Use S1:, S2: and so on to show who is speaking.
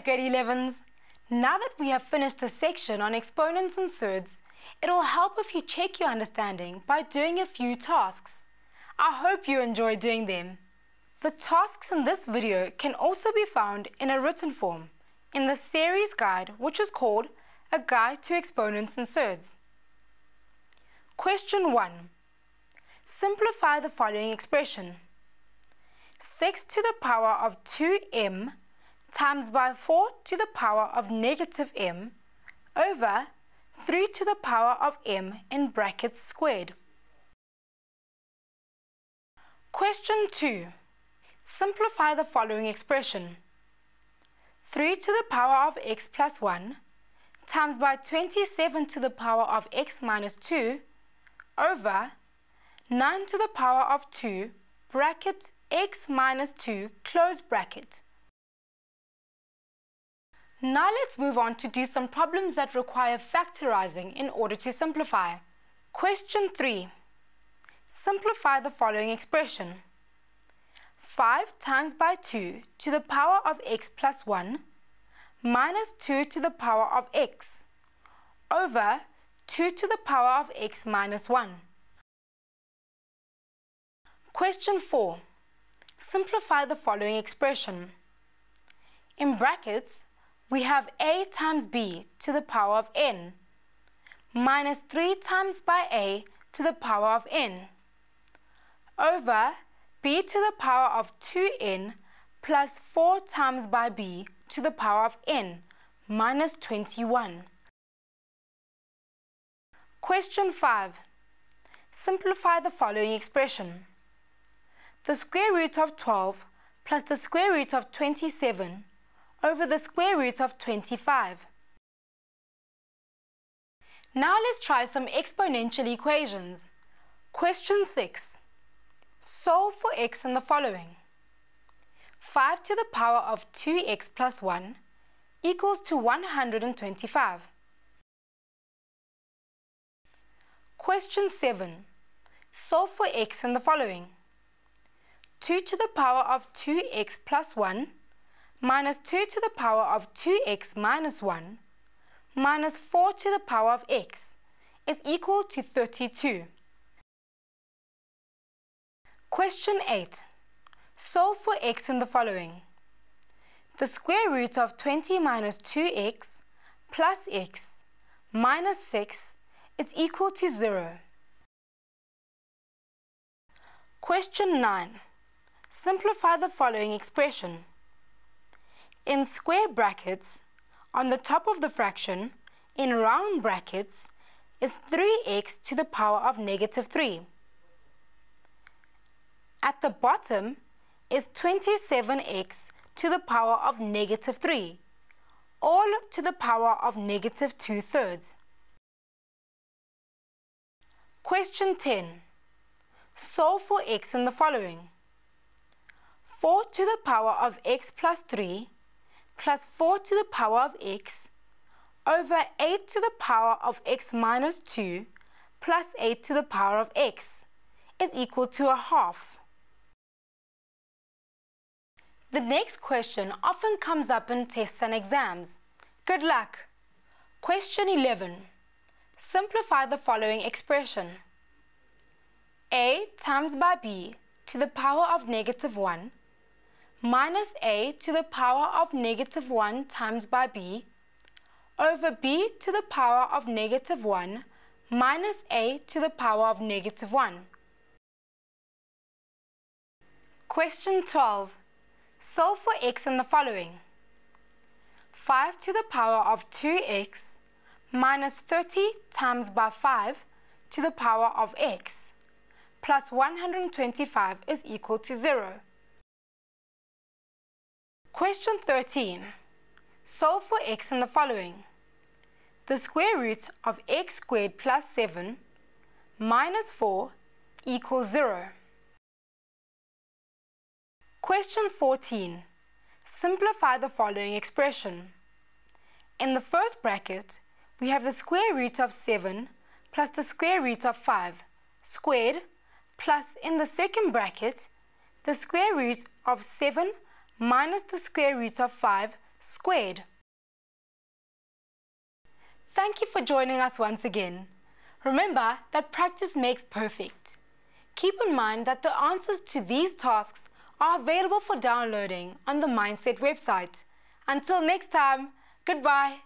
S1: Grade 11s. Now that we have finished the section on exponents and surds, it'll help if you check your understanding by doing a few tasks. I hope you enjoy doing them. The tasks in this video can also be found in a written form in the series guide which is called A Guide to Exponents and Surds. Question 1. Simplify the following expression. 6 to the power of 2m times by 4 to the power of negative m over 3 to the power of m in brackets squared. Question 2. Simplify the following expression. 3 to the power of x plus 1 times by 27 to the power of x minus 2 over 9 to the power of 2 bracket x minus 2 close bracket. Now let's move on to do some problems that require factorizing in order to simplify. Question 3. Simplify the following expression. 5 times by 2 to the power of x plus 1 minus 2 to the power of x over 2 to the power of x minus 1. Question 4. Simplify the following expression. In brackets, we have a times b to the power of n minus 3 times by a to the power of n over b to the power of 2n plus 4 times by b to the power of n minus 21. Question 5. Simplify the following expression. The square root of 12 plus the square root of 27 over the square root of 25. Now let's try some exponential equations. Question 6. Solve for x in the following. 5 to the power of 2x plus 1 equals to 125. Question 7. Solve for x in the following. 2 to the power of 2x plus 1 minus 2 to the power of 2x minus 1 minus 4 to the power of x is equal to 32. Question 8. Solve for x in the following. The square root of 20 minus 2x plus x minus 6 is equal to 0. Question 9. Simplify the following expression. In square brackets, on the top of the fraction, in round brackets, is 3x to the power of negative 3. At the bottom is 27x to the power of negative 3, all to the power of negative 2 thirds. Question 10. Solve for x in the following. 4 to the power of x plus 3 plus 4 to the power of x over 8 to the power of x minus 2 plus 8 to the power of x is equal to a half. The next question often comes up in tests and exams. Good luck! Question 11. Simplify the following expression. a times by b to the power of negative 1 minus a to the power of negative 1 times by b over b to the power of negative 1 minus a to the power of negative 1. Question 12. Solve for x in the following. 5 to the power of 2x minus 30 times by 5 to the power of x plus 125 is equal to 0. Question 13. Solve for x in the following. The square root of x squared plus 7 minus 4 equals 0. Question 14. Simplify the following expression. In the first bracket, we have the square root of 7 plus the square root of 5 squared plus in the second bracket, the square root of 7 minus the square root of 5 squared. Thank you for joining us once again. Remember that practice makes perfect. Keep in mind that the answers to these tasks are available for downloading on the Mindset website. Until next time, goodbye.